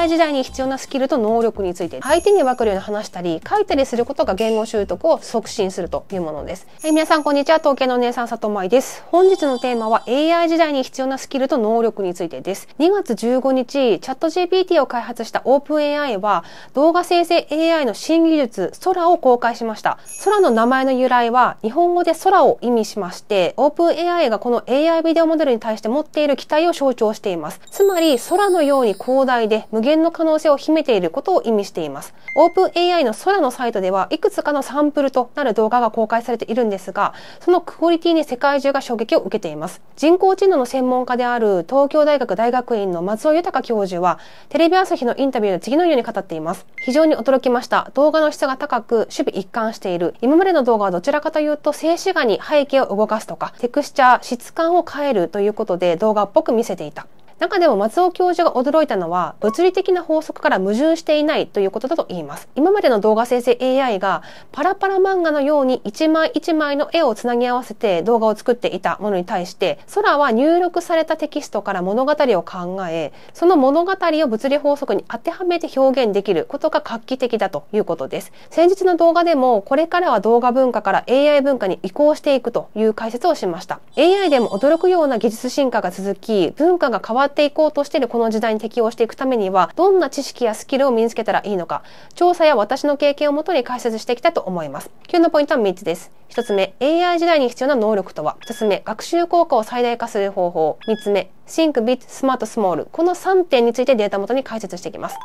AI 時代に必要なスキルと能力について相手に分かるように話したり書いたりすることが言語習得を促進するというものです。はい、皆さんこんにちは東京のお姉さん里舞です。本日のテーマは AI 時代に必要なスキルと能力についてです。2月15日チャット GPT を開発した OpenAI は動画生成 AI の新技術空を公開しました。空の名前の由来は日本語で空を意味しまして OpenAI がこの AI ビデオモデルに対して持っている期待を象徴しています。つまり空のように広大で無限の可能性を秘めていることを意味しています。OpenAI の空のサイトではいくつかのサンプルとなる動画が公開されているんですが、そのクオリティに世界中が衝撃を受けています。人工知能の専門家である東京大学大学院の松尾豊教授は、テレビ朝日のインタビューで次のように語っています。非常に驚きました。動画の質が高く、守備一貫している。今までの動画はどちらかというと、静止画に背景を動かすとか、テクスチャー、質感を変えるということで動画っぽく見せていた。中でも松尾教授が驚いたのは物理的な法則から矛盾していないということだと言います。今までの動画生成 AI がパラパラ漫画のように一枚一枚の絵をつなぎ合わせて動画を作っていたものに対して空は入力されたテキストから物語を考えその物語を物理法則に当てはめて表現できることが画期的だということです。先日の動画でもこれからは動画文化から AI 文化に移行していくという解説をしました。AI でも驚くような技術進化が続き文化が変わっていこうとしているこの時代に適応していくためにはどんな知識やスキルを身につけたらいいのか調査や私の経験をもとに解説していきたいと思います。今日のポイントは3つです。1つ目 AI 時代に必要な能力とは。2つ目学習効果を最大化する方法。3つ目 Think Bit Smart Small この3点についてデータ元に解説していきます。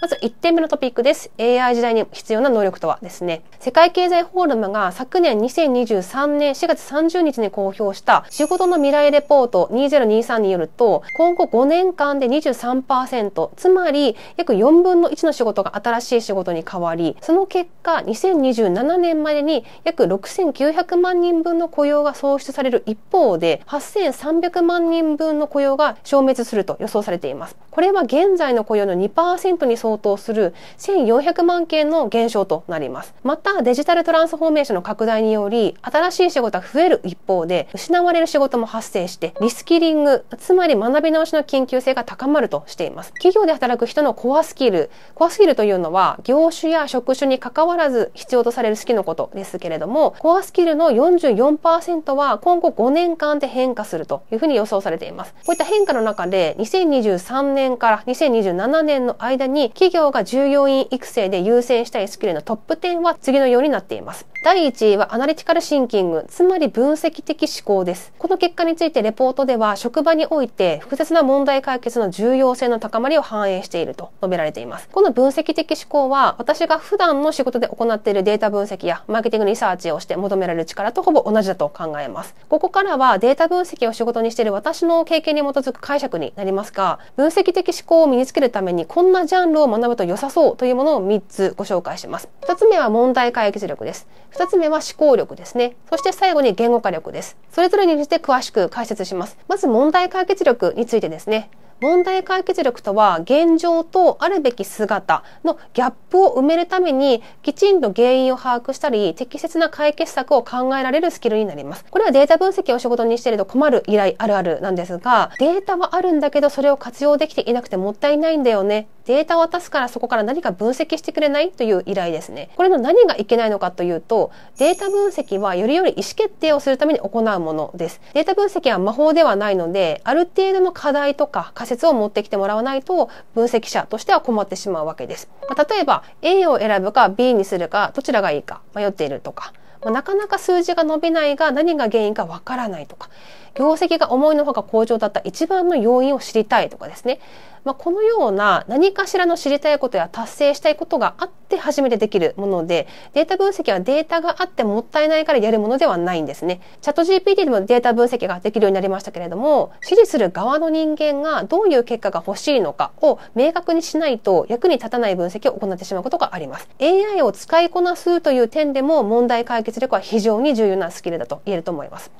まず1点目のトピックです。AI 時代に必要な能力とはですね、世界経済フォーラムが昨年2023年4月30日に公表した仕事の未来レポート2023によると、今後5年間で23%、つまり約4分の1の仕事が新しい仕事に変わり、その結果2027年までに約6900万人分の雇用が創出される一方で、8300万人分の雇用が消滅すると予想されています。これは現在の雇用の2%に相相当する1400万件の減少となります。またデジタルトランスフォーメーションの拡大により新しい仕事が増える一方で失われる仕事も発生してリスキリングつまり学び直しの緊急性が高まるとしています。企業で働く人のコアスキルコアスキルというのは業種や職種に関わらず必要とされるスキルのことですけれどもコアスキルの44%は今後5年間で変化するというふうに予想されています。こういった変化の中で2023年から2027年の間に企業が従業員育成で優先したいスキルのトップ10は次のようになっています。第1位はアナリティカルシンキング、つまり分析的思考です。この結果についてレポートでは職場において複雑な問題解決の重要性の高まりを反映していると述べられています。この分析的思考は私が普段の仕事で行っているデータ分析やマーケティングリサーチをして求められる力とほぼ同じだと考えます。ここからはデータ分析を仕事にしている私の経験に基づく解釈になりますが、分析的思考を身につけるためにこんなジャンルを学ぶと良さそうというものを3つご紹介します。1つ目は問題解決力です。2つ目は思考力ですね。そして最後に言語化力です。それぞれについて詳しく解説します。まず問題解決力についてですね。問題解決力とは現状とあるべき姿のギャップを埋めるためにきちんと原因を把握したり適切な解決策を考えられるスキルになります。これはデータ分析を仕事にしていると困る依頼あるあるなんですがデータはあるんだけどそれを活用できていなくてもったいないんだよねデータを渡すからそこから何か分析してくれないという依頼ですね。これの何がいけないのかというと、データ分析はよりより意思決定をするために行うものです。データ分析は魔法ではないので、ある程度の課題とか仮説を持ってきてもらわないと、分析者としては困ってしまうわけです。まあ、例えば、A を選ぶか B にするか、どちらがいいか迷っているとか、まあ、なかなか数字が伸びないが何が原因かわからないとか業績が思いのほか好調だった一番の要因を知りたいとかですね、まあ、このような何かしらの知りたいことや達成したいことがあって初めてできるものでデータ分析はデータがあってもったいないからやるものではないんですね。チャット GPT でもデータ分析ができるようになりましたけれども指示する側の人間がどういう結果が欲しいのかを明確にしないと役に立たない分析を行ってしまうことがあります。AI を使いこなすという点でも問題解決力は非常に重要なスキルだと言えると思います。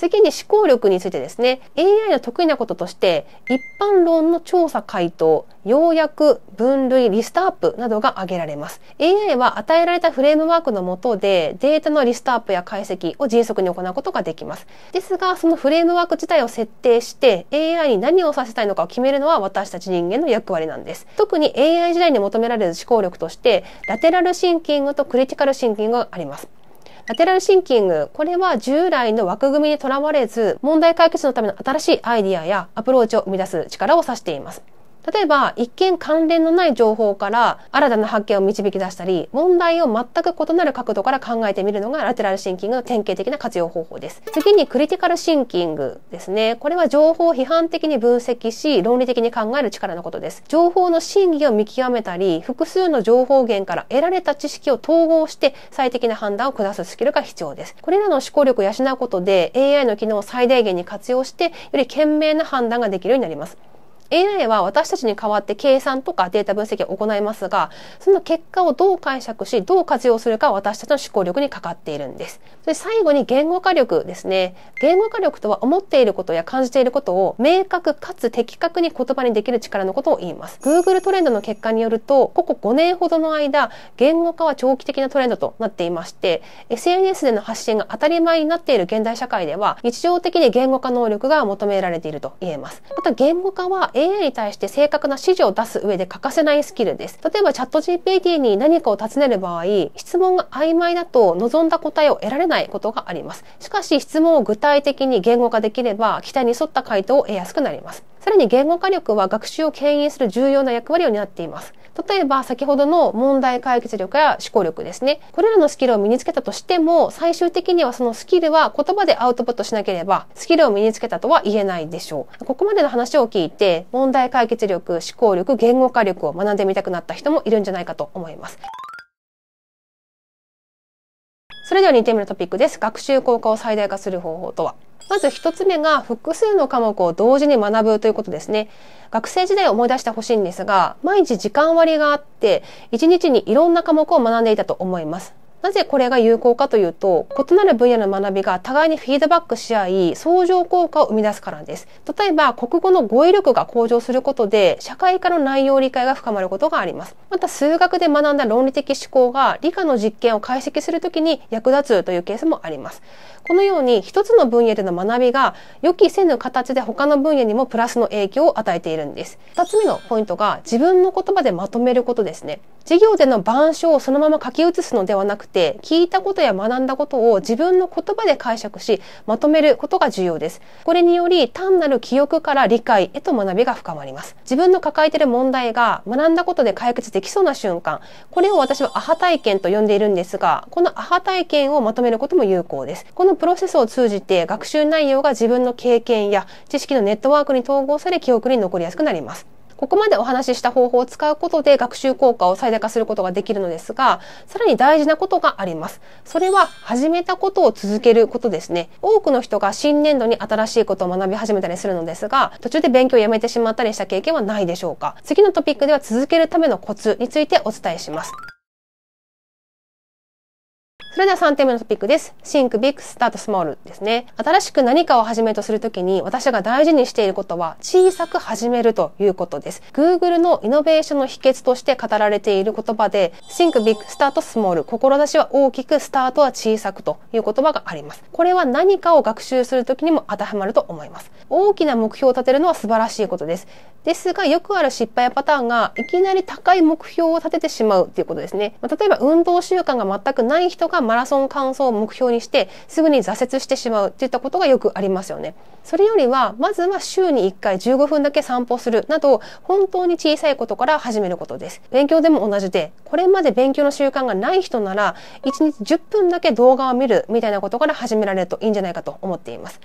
次に思考力についてですね、AI の得意なこととして、一般論の調査回答、要約、分類、リストアップなどが挙げられます。AI は与えられたフレームワークの下でデータのリストアップや解析を迅速に行うことができます。ですが、そのフレームワーク自体を設定して AI に何をさせたいのかを決めるのは私たち人間の役割なんです。特に AI 時代に求められる思考力として、ラテラルシンキングとクリティカルシンキングがあります。ラテラルシンキング、これは従来の枠組みにとらわれず、問題解決のための新しいアイディアやアプローチを生み出す力を指しています。例えば一見関連のない情報から新たな発見を導き出したり問題を全く異なる角度から考えてみるのがラテラルシンキングの典型的な活用方法です。次にクリティカルシンキングですね。これは情報を批判的に分析し論理的に考える力のことです。情報の真偽を見極めたり複数の情報源から得られた知識を統合して最適な判断を下すスキルが必要です。これらの思考力を養うことで AI の機能を最大限に活用してより賢明な判断ができるようになります。AI は私たちに代わって計算とかデータ分析を行いますが、その結果をどう解釈し、どう活用するか私たちの思考力にかかっているんです。それ最後に言語化力ですね。言語化力とは思っていることや感じていることを明確かつ的確に言葉にできる力のことを言います。Google トレンドの結果によると、ここ5年ほどの間、言語化は長期的なトレンドとなっていまして、SNS での発信が当たり前になっている現代社会では、日常的に言語化能力が求められていると言えます。また言語化は AI に対して正確な指示を出す上で欠かせないスキルです。例えばチャット GPT に何かを尋ねる場合、質問が曖昧だと望んだ答えを得られないことがあります。しかし質問を具体的に言語化できれば、期待に沿った回答を得やすくなります。さらに言語化力は学習を牽引する重要な役割を担っています。例えば先ほどの問題解決力や思考力ですね。これらのスキルを身につけたとしても、最終的にはそのスキルは言葉でアウトプットしなければ、スキルを身につけたとは言えないでしょう。ここまでの話を聞いて、問題解決力、思考力、言語化力を学んでみたくなった人もいるんじゃないかと思います。それでは2点目のトピックです。学習効果を最大化する方法とは？まず一つ目が複数の科目を同時に学ぶということですね。学生時代を思い出してほしいんですが、毎日時間割があって、1日にいろんな科目を学んでいたと思います。なぜこれが有効かというと、異なる分野の学びが互いにフィードバックし合い、相乗効果を生み出すからです。例えば、国語の語彙力が向上することで、社会科の内容理解が深まることがあります。また、数学で学んだ論理的思考が理科の実験を解析するときに役立つというケースもあります。このように、一つの分野での学びが予期せぬ形で他の分野にもプラスの影響を与えているんです。二つ目のポイントが、自分の言葉でまとめることですね。授業での板書をそのまま書き写すのではなくて、聞いたことや学んだことを自分の言葉で解釈し、まとめることが重要です。これにより、単なる記憶から理解へと学びが深まります。自分の抱えている問題が学んだことで解決できそうな瞬間、これを私はアハ体験と呼んでいるんですが、このアハ体験をまとめることも有効です。このプロセスを通じて学習内容が自分の経験や知識のネットワークに統合され記憶に残りやすくなります。ここまでお話しした方法を使うことで学習効果を最大化することができるのですが、さらに大事なことがあります。それは始めたことを続けることですね。多くの人が新年度に新しいことを学び始めたりするのですが、途中で勉強をやめてしまったりした経験はないでしょうか次のトピックでは続けるためのコツについてお伝えします。それでは3点目のトピックです。Think Big, Start Small ですね。新しく何かを始めとするときに私が大事にしていることは小さく始めるということです。Google のイノベーションの秘訣として語られている言葉で Think Big, Start Small 志は大きく、スタートは小さくという言葉があります。これは何かを学習するときにも当てはまると思います。大きな目標を立てるのは素晴らしいことです。ですが、よくある失敗パターンがいきなり高い目標を立ててしまうということですね。まあ、例えば運動習慣が全くない人がマラソン完走を目標にしてすぐに挫折してしまうっていったことがよくありますよね。それよりはまずは週に1回15分だけ散歩するなど本当に小さいことから始めることです。勉強でも同じでこれまで勉強の習慣がない人なら1日10分だけ動画を見るみたいなことから始められるといいんじゃないかと思っています。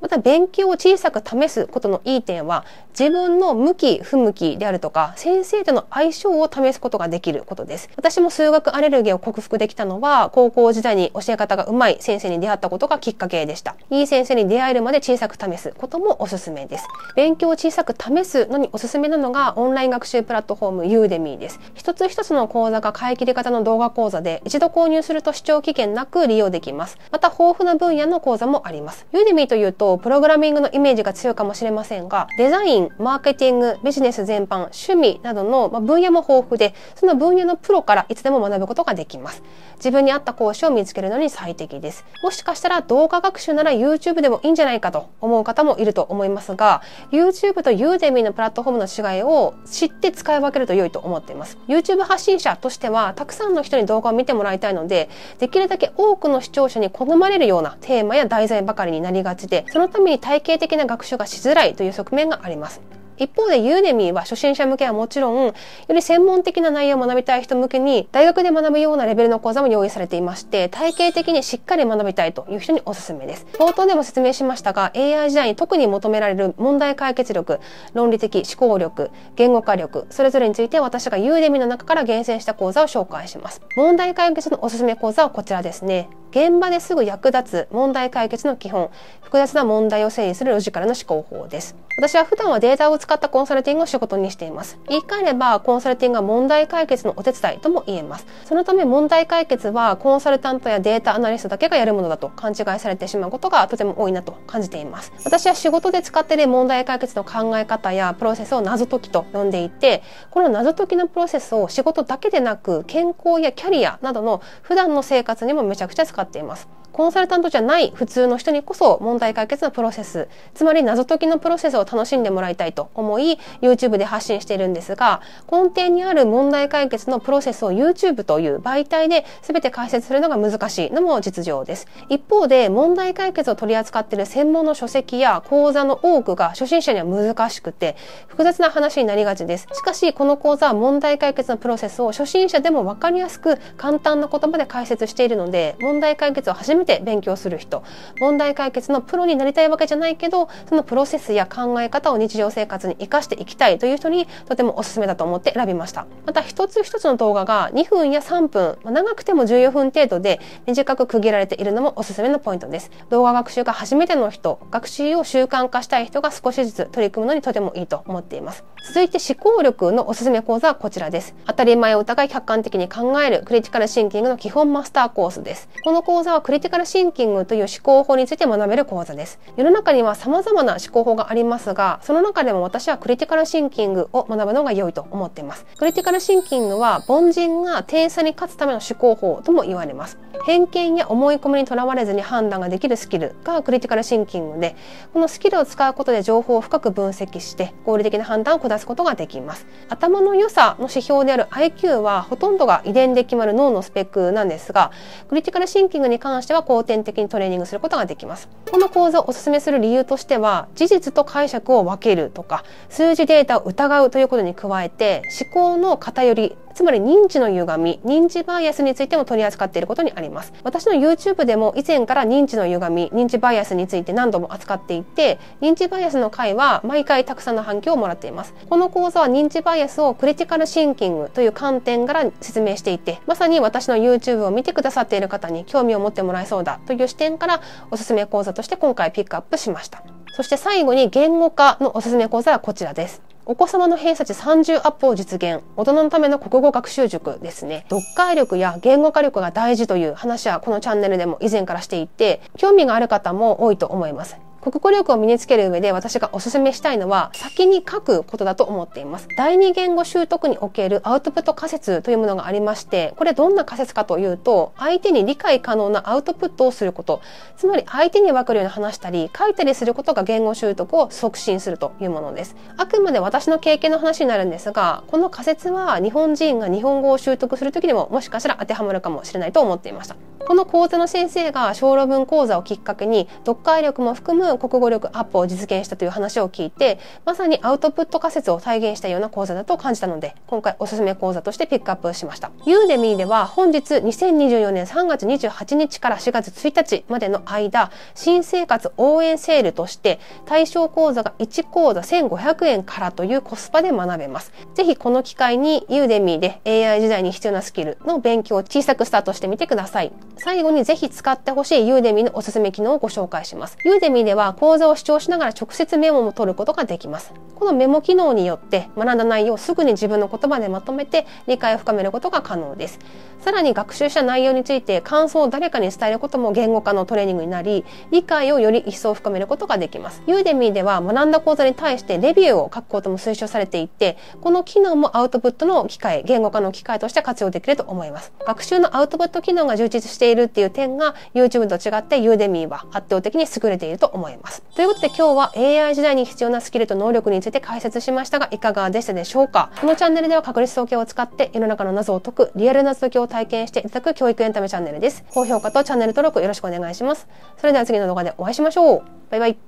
また勉強を小さく試すことのいい点は自分の向き不向きであるとか先生との相性を試すことができることです私も数学アレルギーを克服できたのは高校校時代に教え方が上手い先生に出会ったことがきっかけでした。いい先生に出会えるまで小さく試すこともおすすめです。勉強を小さく試すのにおすすめなのがオンライン学習プラットフォームユーデミーです。一つ一つの講座が買い切り型の動画講座で一度購入すると視聴期限なく利用できます。また豊富な分野の講座もあります。ユーデミーというとプログラミングのイメージが強いかもしれませんがデザイン、マーケティング、ビジネス全般、趣味などの分野も豊富でその分野のプロからいつでも学ぶことができます。自分に合った講師を見つけるのに最適です。もしかしたら動画学習なら YouTube でもいいんじゃないかと思う方もいると思いますが YouTube と Udemy のプラットフォームの違いを知って使い分けると良いと思っています YouTube 発信者としてはたくさんの人に動画を見てもらいたいのでできるだけ多くの視聴者に好まれるようなテーマや題材ばかりになりがちでそのために体系的な学習がしづらいという側面があります一方でユーデミーは初心者向けはもちろん、より専門的な内容を学びたい人向けに、大学で学ぶようなレベルの講座も用意されていまして、体系的にしっかり学びたいという人におすすめです。冒頭でも説明しましたが、AI 時代に特に求められる問題解決力、論理的思考力、言語化力、それぞれについて私がユーデミーの中から厳選した講座を紹介します。問題解決のおすすめ講座はこちらですね。現場ですぐ役立つ問題解決の基本複雑な問題を整理するロジカルな思考法です。私は普段はデータを使ったコンサルティングを仕事にしています。言い換えればコンサルティングは問題解決のお手伝いとも言えます。そのため問題解決はコンサルタントやデータアナリストだけがやるものだと勘違いされてしまうことがとても多いなと感じています。私は仕事で使っている問題解決の考え方やプロセスを謎解きと呼んでいてこの謎解きのプロセスを仕事だけでなく健康やキャリアなどの普段の生活にもめちゃくちゃ使っています。コンサルタントじゃない普通の人にこそ問題解決のプロセスつまり謎解きのプロセスを楽しんでもらいたいと思い YouTube で発信しているんですが根底にある問題解決のプロセスを YouTube という媒体で全て解説するのが難しいのも実情です。一方で問題解決を取り扱っている専門の書籍や講座の多くが初心者には難しくて複雑な話になりがちです。しかしこの講座は問題解決のプロセスを初心者でも分かりやすく簡単な言葉で解説しているので問題解決を初めてて勉強する人。問題解決のプロになりたいわけじゃないけどそのプロセスや考え方を日常生活に生かしていきたいという人にとてもおすすめだと思って選びました。また一つ一つの動画が2分や3分、ま、長くても14分程度で短く区切られているのもおすすめのポイントです。動画学習が初めての人学習を習慣化したい人が少しずつ取り組むのにとてもいいと思っています。続いて思考力のおすすめ講座はこちらです。当たり前を疑い客観的に考えるクリティカルシンキングの基本マスターコースです。この講座はクリティカルシンキングという思考法について学べる講座です。世の中には様々な思考法がありますが、その中でも私はクリティカルシンキングを学ぶのが良いと思っています。クリティカルシンキングは凡人が点差に勝つための思考法とも言われます。偏見や思い込みにとらわれずに判断ができるスキルがクリティカルシンキングで、このスキルを使うことで情報を深く分析して合理的な判断を下すことができます。頭の良さの指標である IQ はほとんどが遺伝で決まる脳のスペックなんですが、クリティカルシンキングに関しては後天的にトレーニングすることができます。この講座をお勧めする理由としては、事実と解釈を分けるとか、数字データを疑うということに加えて、思考の偏り、つまり認知の歪み、認知バイアスについても取り扱っていることにあります。私の YouTube でも以前から認知の歪み、認知バイアスについて何度も扱っていて、認知バイアスの回は毎回たくさんの反響をもらっています。この講座は認知バイアスをクリティカルシンキングという観点から説明していて、まさに私の YouTube を見てくださっている方に興味を持ってもらえそうだという視点からおすすめ講座として今回ピックアップしました。そして最後に言語化のおすすめ講座はこちらです。お子様の偏差値30アップを実現。大人のための国語学習塾ですね。読解力や言語化力が大事という話はこのチャンネルでも以前からしていて興味がある方も多いと思います。国語力を身につける上で私がおすすめしたいのは先に書くことだと思っています。第二言語習得におけるアウトプット仮説というものがありまして、これどんな仮説かというと、相手に理解可能なアウトプットをすること、つまり相手に分かるように話したり書いたりすることが言語習得を促進するというものです。あくまで私の経験の話になるんですが、この仮説は日本人が日本語を習得するときにももしかしたら当てはまるかもしれないと思っていました。この講座の先生が小論文講座をきっかけに読解力も含むむ国語力アップを実現したという話を聞いて、まさにアウトプット仮説を体現したような講座だと感じたので、今回おすすめ講座としてピックアップしました。ユーデミーでは本日2024年3月28日から4月1日までの間、新生活応援セールとして対象講座が1講座1500円からというコスパで学べます。ぜひこの機会にユーデミーで AI 時代に必要なスキルの勉強を小さくスタートしてみてください。最後にぜひ使ってほしいユーデミーのおすすめ機能をご紹介します。ユーデミーでは講座を視聴しながら直接メモも取ることができます。このメモ機能によって学んだ内容をすぐに自分の言葉でまとめて理解を深めることが可能です。さらに学習した内容について感想を誰かに伝えることも言語化のトレーニングになり、理解をより一層深めることができます。ユーデミーでは学んだ講座に対してレビューを書くことも推奨されていて、この機能もアウトプットの機会、言語化の機会として活用できると思います。学習のアウトプット機能が充実しているっていう点が YouTube と違ってユーデミーは圧倒的に優れていると思います。ということで今日は AI 時代に必要なスキルと能力について解説しましたがいかがでしたでしょうか？このチャンネルでは確率統計を使って世の中の謎を解くリアル謎解きを体験していただく教育エンタメチャンネルです。高評価とチャンネル登録よろしくお願いします。それでは次の動画でお会いしましょう。バイバイ。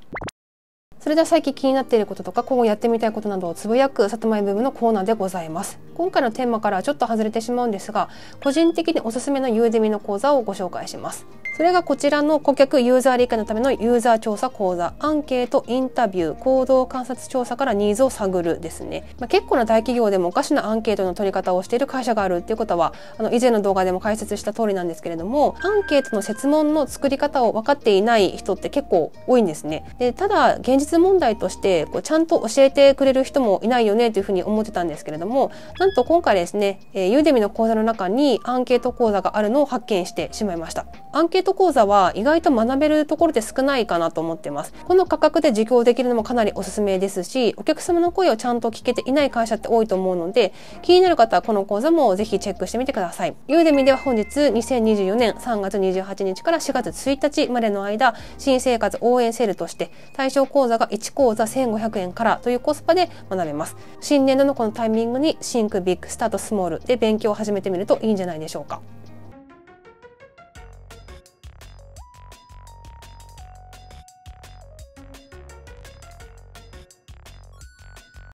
それでは最近気になっていることとか今後やってみたいことなどをつぶやくさとまいブームのコーナーでございます。今回のテーマからはちょっと外れてしまうんですが、個人的におすすめのユーデミの講座をご紹介します。それがこちらの顧客ユーザー理解のためのユーザー調査講座アンケートインタビュー行動観察調査からニーズを探るですね、まあ、結構な大企業でもおかしなアンケートの取り方をしている会社があるっていうことはあの以前の動画でも解説した通りなんですけれどもアンケートの設問の作り方を分かっていない人って結構多いんですね。でただ現実問題としてこうちゃんと教えてくれる人もいないよねというふうに思ってたんですけれどもなんと今回ですね、えー、ユーデミの講座の中にアンケート講座があるのを発見してしまいました。アンケート講座は意外外と学べるところで少ないかなと思ってます。この価格で受講できるのもかなりおすすめですし、お客様の声をちゃんと聞けていない会社って多いと思うので、気になる方はこの講座もぜひチェックしてみてください。ユーデミでは本日2024年3月28日から4月1日までの間、新生活応援セールとして対象講座が1講座1500円からというコスパで学べます。新年度のこのタイミングにシンクビッグスタートスモールで勉強を始めてみるといいんじゃないでしょうか。